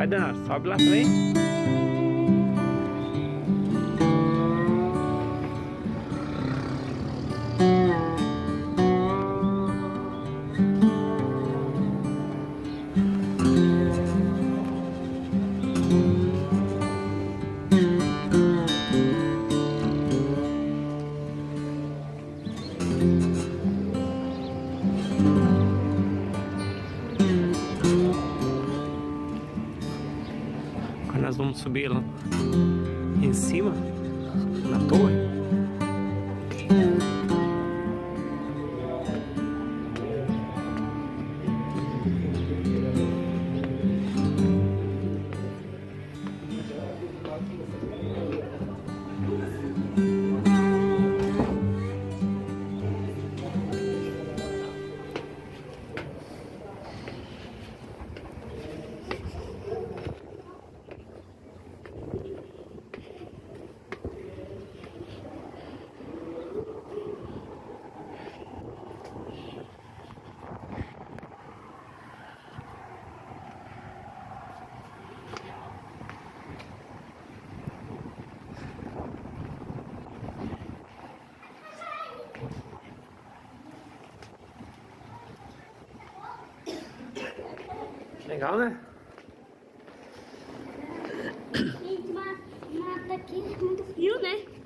Vai, Dana, sobe lá também. Nós vamos subir lá em cima, na torre. Legal, né? Gente, mas, mas daqui é muito frio, né?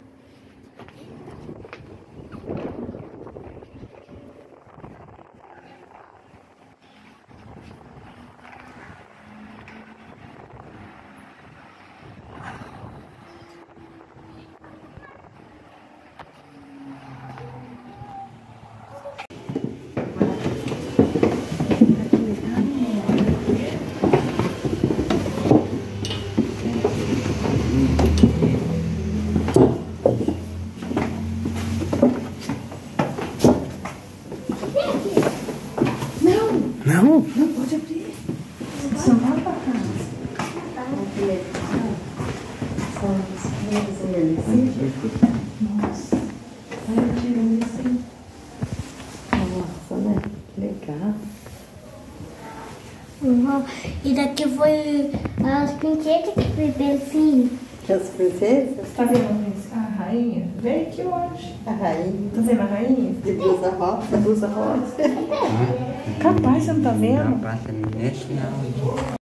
Não, Não? pode abrir. Só vai pra casa. Nossa, vai tirando isso aí. Nossa, né? Que legal. Uhum. E daqui foi as princesas que beberam assim. As princesas, Tá vendo a princesa? Rainha? Veio aqui hoje. a rainha Tá vendo a rainha? de blusa rosa. Blusa rosa. Capaz, você não tá vendo? Rapaz, nesse não.